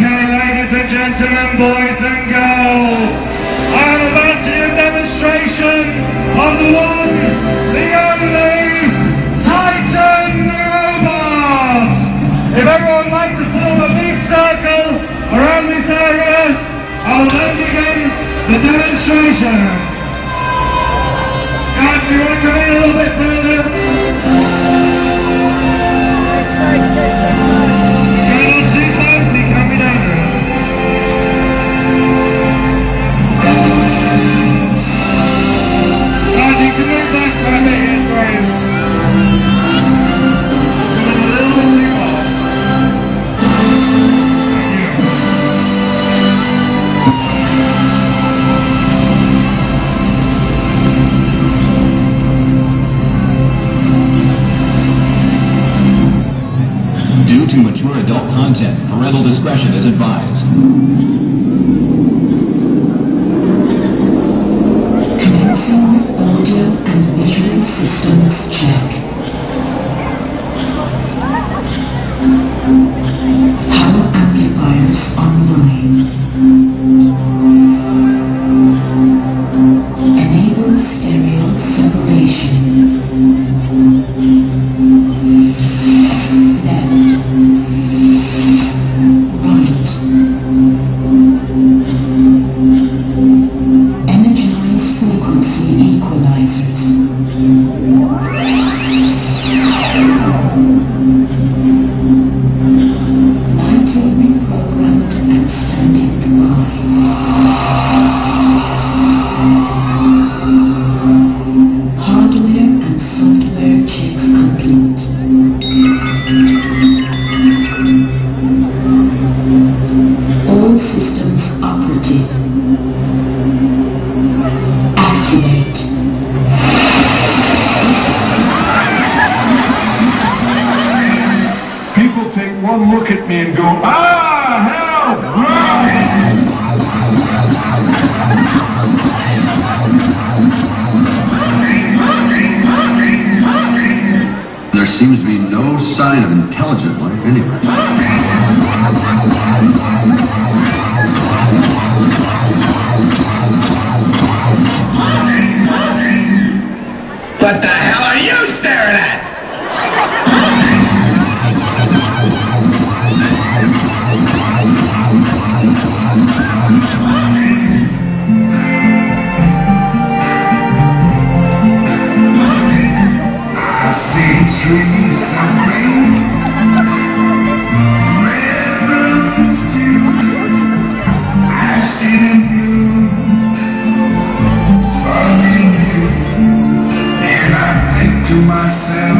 Okay, ladies and gentlemen, boys and girls, I am about to do a demonstration of the one, the only Titan robot. If everyone would like to form a big circle around this area, I'll then begin the demonstration. Due to mature adult content, parental discretion is advised. Commencing audio and visual systems check. Power amplifiers online. Lighting reprogrammed and standing by. Seems to be no sign of intelligent life anywhere. What the hell are you staring at? I myself,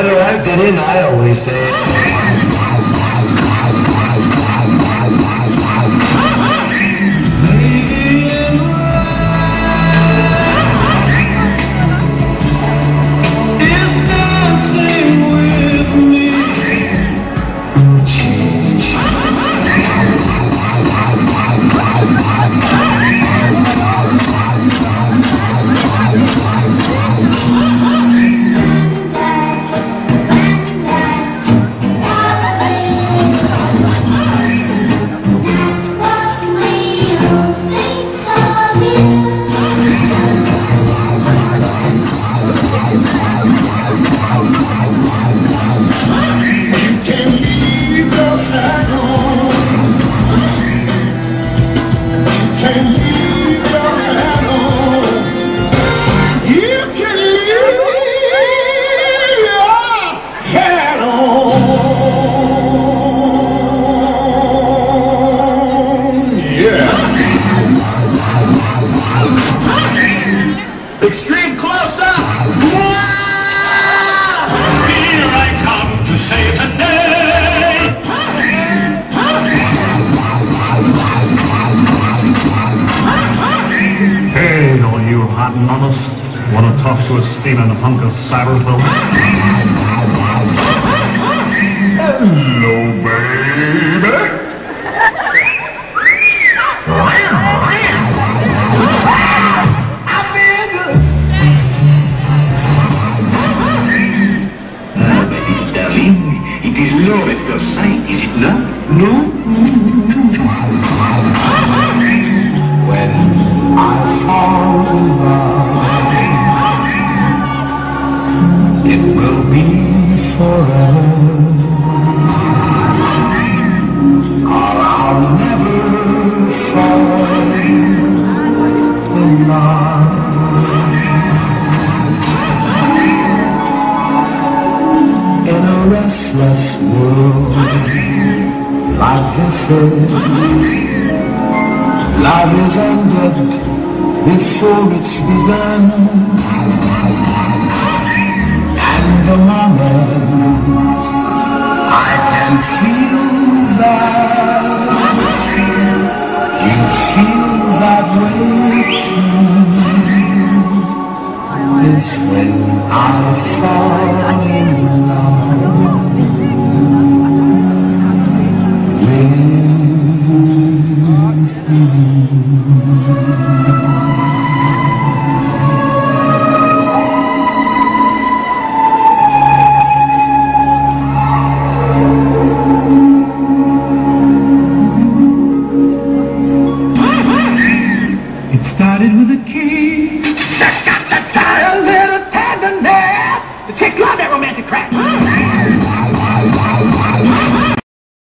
Better out than in, I always say. Steaming hunk of sourdough. Hello, baby. It is love at is it not? No? When I fall in love, it will be forever. Or I'll never fall in love. In a restless world like this is. Love is ended before it's begun. The moment I can feel that. You feel that way too is when I fall in love